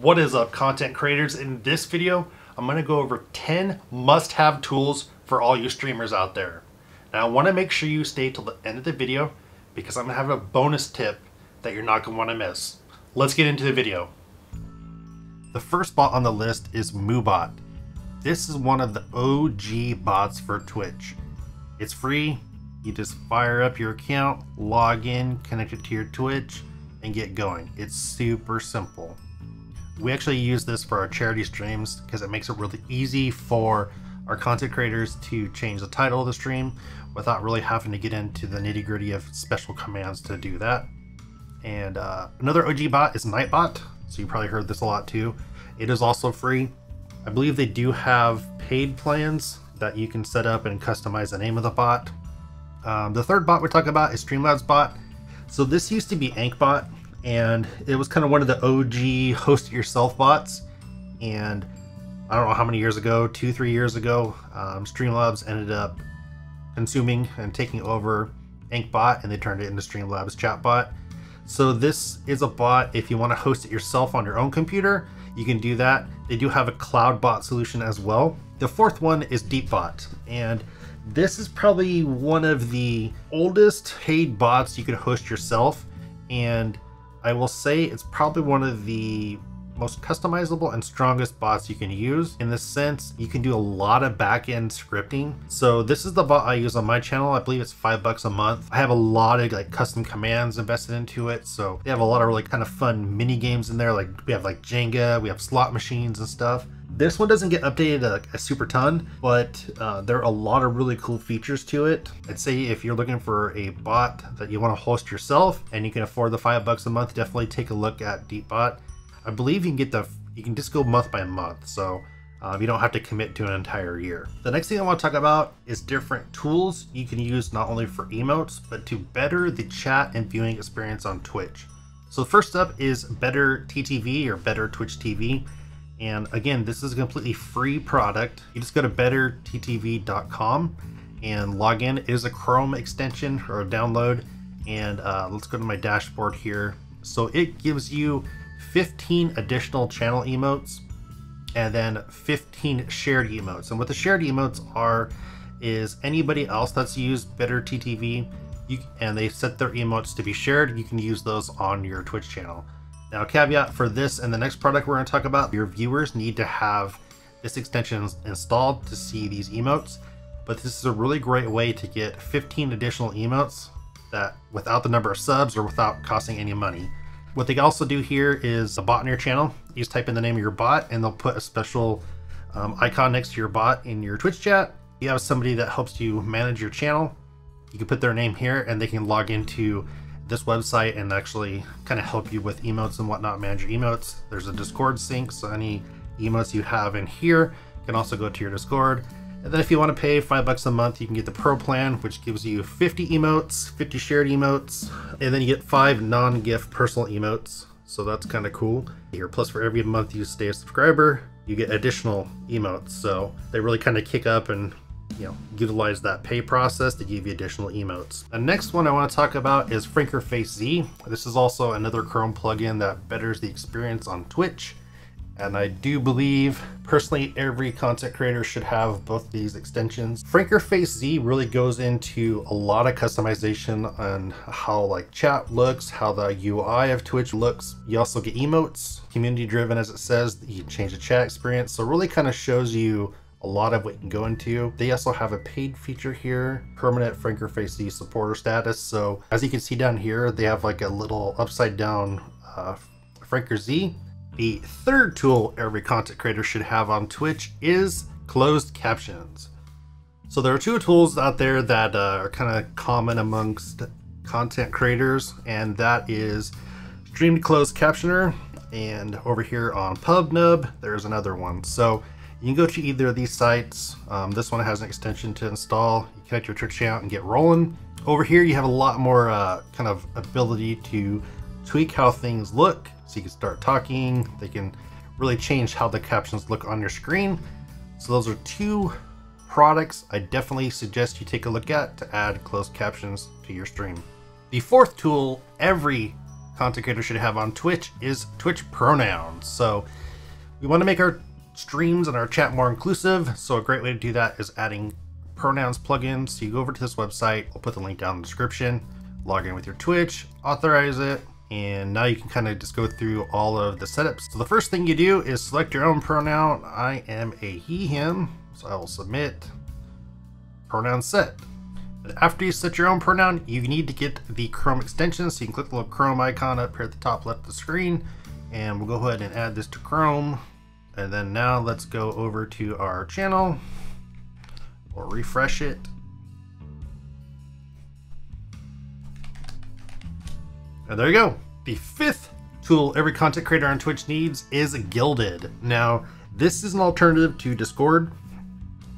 What is up content creators? In this video, I'm going to go over 10 must-have tools for all you streamers out there. Now I want to make sure you stay till the end of the video because I'm to have a bonus tip that you're not want to miss. Let's get into the video. The first bot on the list is MooBot. This is one of the OG bots for Twitch. It's free, you just fire up your account, log in, connect it to your Twitch, and get going. It's super simple. We actually use this for our charity streams because it makes it really easy for our content creators to change the title of the stream without really having to get into the nitty gritty of special commands to do that. And uh, another OG bot is Nightbot, so you probably heard this a lot too. It is also free. I believe they do have paid plans that you can set up and customize the name of the bot. Um, the third bot we're talking about is Streamlabs bot. So this used to be AnkhBot, and it was kind of one of the OG host it yourself bots. And I don't know how many years ago, two, three years ago, um, Streamlabs ended up consuming and taking over AnkhBot and they turned it into Streamlabs chatbot. So this is a bot if you want to host it yourself on your own computer, you can do that. They do have a cloud bot solution as well. The fourth one is DeepBot and this is probably one of the oldest paid bots you can host yourself and I will say it's probably one of the most customizable and strongest bots you can use. In the sense, you can do a lot of back-end scripting. So this is the bot I use on my channel. I believe it's five bucks a month. I have a lot of like custom commands invested into it. So they have a lot of really kind of fun mini games in there. Like we have like Jenga, we have slot machines and stuff. This one doesn't get updated a, a super ton, but uh, there are a lot of really cool features to it. I'd say if you're looking for a bot that you want to host yourself and you can afford the five bucks a month, definitely take a look at DeepBot. I believe you can get the you can just go month by month, so um, you don't have to commit to an entire year. The next thing I want to talk about is different tools you can use not only for emotes, but to better the chat and viewing experience on Twitch. So first up is Better TTV or Better Twitch TV. And again, this is a completely free product. You just go to betterttv.com and log in. It is a Chrome extension or download. And uh, let's go to my dashboard here. So it gives you 15 additional channel emotes and then 15 shared emotes. And what the shared emotes are is anybody else that's used Better TTV you, and they set their emotes to be shared, you can use those on your Twitch channel. Now, caveat for this and the next product we're going to talk about, your viewers need to have this extension installed to see these emotes, but this is a really great way to get 15 additional emotes that without the number of subs or without costing any money. What they also do here is a bot in your channel. You just type in the name of your bot and they'll put a special um, icon next to your bot in your Twitch chat. You have somebody that helps you manage your channel. You can put their name here and they can log into this website and actually kind of help you with emotes and whatnot, manage your emotes. There's a Discord sync, so any emotes you have in here can also go to your Discord. And then if you want to pay five bucks a month, you can get the Pro plan, which gives you 50 emotes, 50 shared emotes, and then you get five non-gift personal emotes. So that's kind of cool. Here, plus for every month you stay a subscriber, you get additional emotes. So they really kind of kick up and you know, utilize that pay process to give you additional emotes. The next one I want to talk about is FrankerFaceZ. This is also another Chrome plugin that betters the experience on Twitch. And I do believe, personally, every content creator should have both these extensions. FrankerFaceZ really goes into a lot of customization on how like chat looks, how the UI of Twitch looks. You also get emotes, community driven as it says, you change the chat experience. So really kind of shows you a lot of what you can go into. They also have a paid feature here, permanent FrankerFaceZ supporter status. So as you can see down here, they have like a little upside down uh, Franker Z. The third tool every content creator should have on Twitch is closed captions. So there are two tools out there that uh, are kind of common amongst content creators, and that is Stream Closed Captioner, and over here on PubNub, there's another one. So you can go to either of these sites. Um, this one has an extension to install. You connect your Twitch account and get rolling. Over here, you have a lot more uh, kind of ability to tweak how things look. So you can start talking. They can really change how the captions look on your screen. So those are two products I definitely suggest you take a look at to add closed captions to your stream. The fourth tool every content creator should have on Twitch is Twitch pronouns. So we want to make our streams and our chat more inclusive. So a great way to do that is adding pronouns plugins. So you go over to this website, I'll put the link down in the description, log in with your Twitch, authorize it, and now you can kind of just go through all of the setups. So the first thing you do is select your own pronoun. I am a he, him, so I will submit pronoun set. After you set your own pronoun, you need to get the Chrome extension. So you can click the little Chrome icon up here at the top left of the screen, and we'll go ahead and add this to Chrome. And then now let's go over to our channel. We'll refresh it. And there you go. The fifth tool every content creator on Twitch needs is Guilded. Now, this is an alternative to Discord.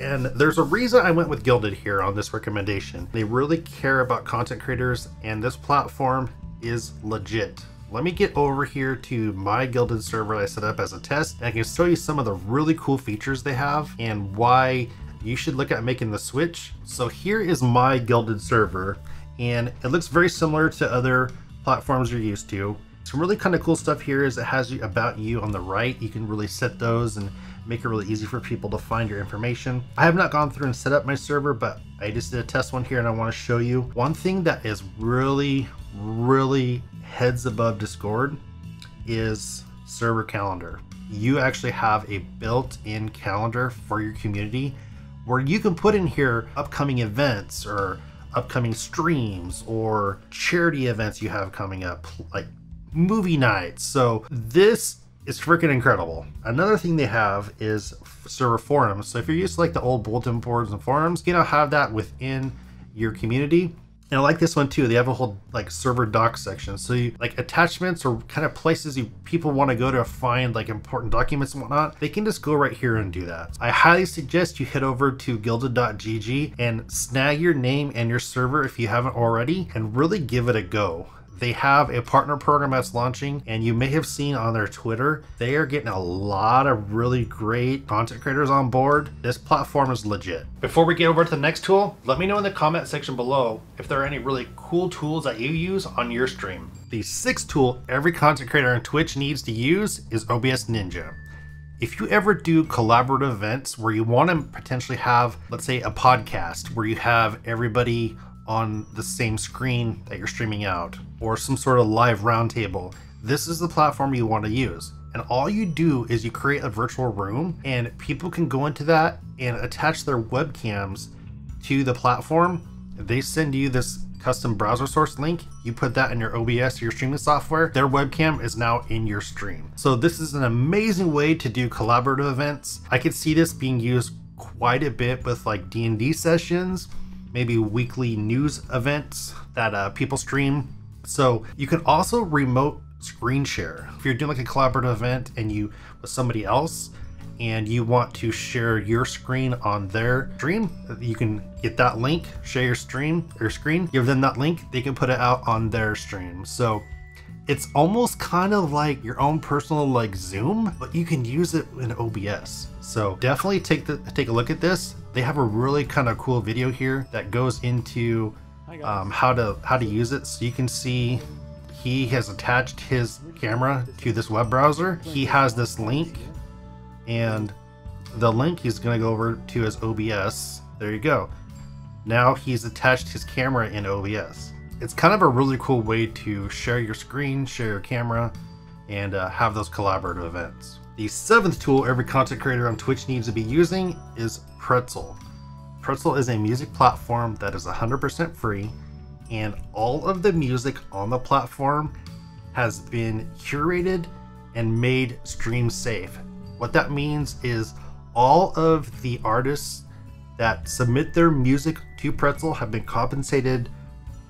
And there's a reason I went with Guilded here on this recommendation. They really care about content creators, and this platform is legit. Let me get over here to my Guilded server I set up as a test, and I can show you some of the really cool features they have and why you should look at making the switch. So here is my Guilded server, and it looks very similar to other platforms you're used to. Some really kind of cool stuff here is it has you about you on the right. You can really set those and make it really easy for people to find your information. I have not gone through and set up my server, but I just did a test one here and I want to show you. One thing that is really, really heads above Discord is server calendar. You actually have a built-in calendar for your community where you can put in here upcoming events or upcoming streams or charity events you have coming up, like movie nights. So this is freaking incredible. Another thing they have is server forums. So if you're used to like the old bulletin boards and forums, you know, have that within your community. And I like this one too. They have a whole like server docs section. So you like attachments or kind of places you people want to go to find like important documents and whatnot. They can just go right here and do that. I highly suggest you head over to guilded.gg and snag your name and your server if you haven't already and really give it a go. They have a partner program that's launching, and you may have seen on their Twitter, they are getting a lot of really great content creators on board. This platform is legit. Before we get over to the next tool, let me know in the comment section below if there are any really cool tools that you use on your stream. The sixth tool every content creator on Twitch needs to use is OBS Ninja if you ever do collaborative events where you want to potentially have, let's say, a podcast where you have everybody on the same screen that you're streaming out or some sort of live roundtable, this is the platform you want to use. And all you do is you create a virtual room and people can go into that and attach their webcams to the platform. They send you this custom browser source link. You put that in your OBS or your streaming software. Their webcam is now in your stream. So this is an amazing way to do collaborative events. I could see this being used quite a bit with like D&D sessions maybe weekly news events that uh, people stream. So you can also remote screen share. If you're doing like a collaborative event and you with somebody else and you want to share your screen on their stream, you can get that link, share your stream or screen, give them that link, they can put it out on their stream. So it's almost kind of like your own personal like Zoom, but you can use it in OBS. So definitely take the take a look at this. They have a really kind of cool video here that goes into um, how to how to use it. So you can see he has attached his camera to this web browser. He has this link, and the link he's going to go over to his OBS. There you go. Now he's attached his camera in OBS. It's kind of a really cool way to share your screen, share your camera, and uh, have those collaborative events. The seventh tool every content creator on Twitch needs to be using is Pretzel. Pretzel is a music platform that is 100% free, and all of the music on the platform has been curated and made stream safe. What that means is all of the artists that submit their music to Pretzel have been compensated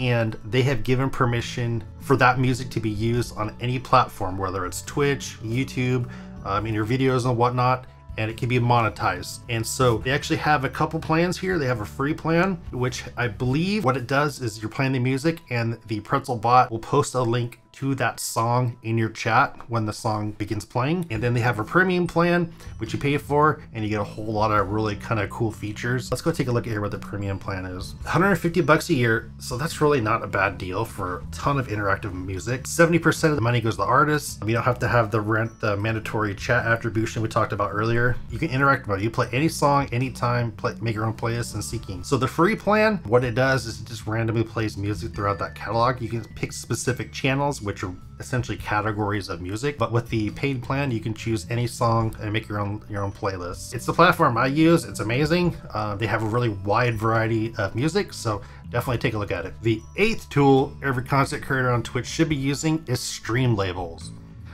and they have given permission for that music to be used on any platform, whether it's Twitch, YouTube, um, in your videos and whatnot, and it can be monetized. And so they actually have a couple plans here. They have a free plan, which I believe what it does is you're playing the music and the Pretzel bot will post a link to that song in your chat when the song begins playing. And then they have a premium plan, which you pay for, and you get a whole lot of really kind of cool features. Let's go take a look at here what the premium plan is. 150 bucks a year, so that's really not a bad deal for a ton of interactive music. 70% of the money goes to the artists. You don't have to have the rent, the mandatory chat attribution we talked about earlier. You can interact about it. You play any song, anytime, play, make your own playlist and seeking. So the free plan, what it does is it just randomly plays music throughout that catalog. You can pick specific channels, which are essentially categories of music. But with the paid plan, you can choose any song and make your own your own playlist. It's the platform I use. It's amazing. Uh, they have a really wide variety of music, so definitely take a look at it. The eighth tool every content creator on Twitch should be using is stream labels.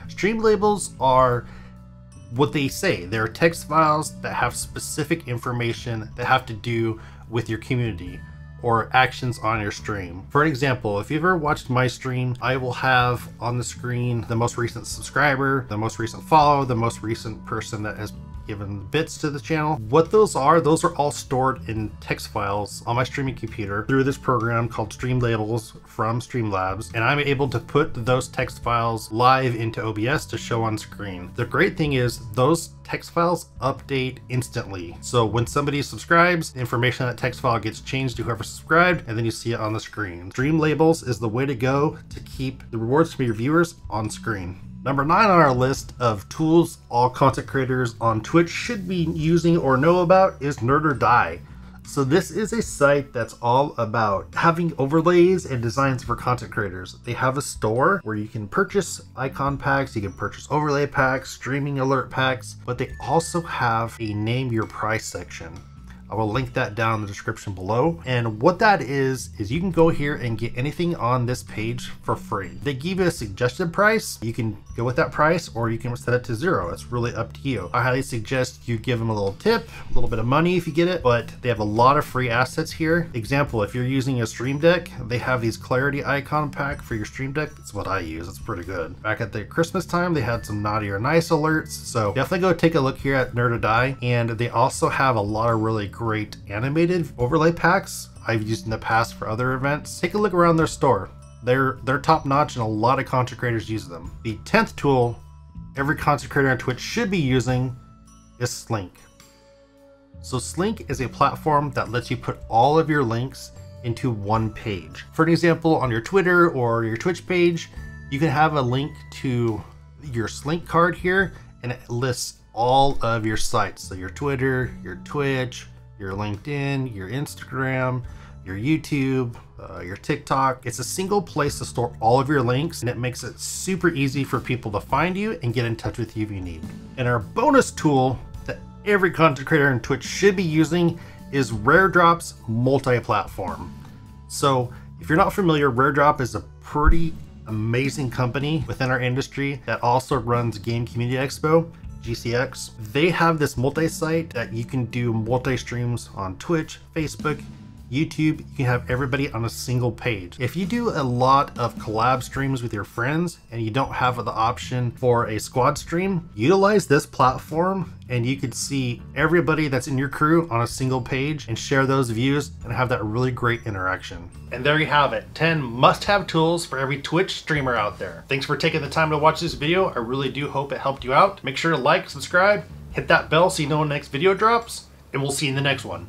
Stream labels are what they say. They're text files that have specific information that have to do with your community or actions on your stream. For an example, if you've ever watched my stream, I will have on the screen the most recent subscriber, the most recent follow, the most recent person that has given bits to the channel. What those are, those are all stored in text files on my streaming computer through this program called Stream Labels from Streamlabs, and I'm able to put those text files live into OBS to show on screen. The great thing is those text files update instantly. So when somebody subscribes, information on that text file gets changed to whoever subscribed, and then you see it on the screen. Stream Labels is the way to go to keep the rewards from your viewers on screen. Number nine on our list of tools all content creators on Twitch should be using or know about is Nerd or Die. So this is a site that's all about having overlays and designs for content creators. They have a store where you can purchase icon packs, you can purchase overlay packs, streaming alert packs, but they also have a name your price section. I will link that down in the description below. And what that is, is you can go here and get anything on this page for free. They give you a suggested price. You can go with that price or you can set it to zero. It's really up to you. I highly suggest you give them a little tip, a little bit of money if you get it, but they have a lot of free assets here. Example, if you're using a Stream Deck, they have these clarity icon pack for your Stream Deck. That's what I use. It's pretty good. Back at the Christmas time, they had some naughty or nice alerts. So definitely go take a look here at Nerd or Die. And they also have a lot of really great animated overlay packs I've used in the past for other events. Take a look around their store. They're they're top notch and a lot of content creators use them. The 10th tool every content creator on Twitch should be using is Slink. So Slink is a platform that lets you put all of your links into one page. For an example, on your Twitter or your Twitch page, you can have a link to your Slink card here and it lists all of your sites. So your Twitter, your Twitch, your LinkedIn, your Instagram, your YouTube, uh, your TikTok. It's a single place to store all of your links and it makes it super easy for people to find you and get in touch with you if you need. And our bonus tool that every content creator on Twitch should be using is Raredrop's multi-platform. So if you're not familiar, Raredrop is a pretty amazing company within our industry that also runs Game Community Expo GCX. They have this multi-site that you can do multi-streams on Twitch, Facebook, YouTube, you can have everybody on a single page. If you do a lot of collab streams with your friends and you don't have the option for a squad stream, utilize this platform and you could see everybody that's in your crew on a single page and share those views and have that really great interaction. And there you have it, 10 must-have tools for every Twitch streamer out there. Thanks for taking the time to watch this video. I really do hope it helped you out. Make sure to like, subscribe, hit that bell so you know when the next video drops, and we'll see you in the next one.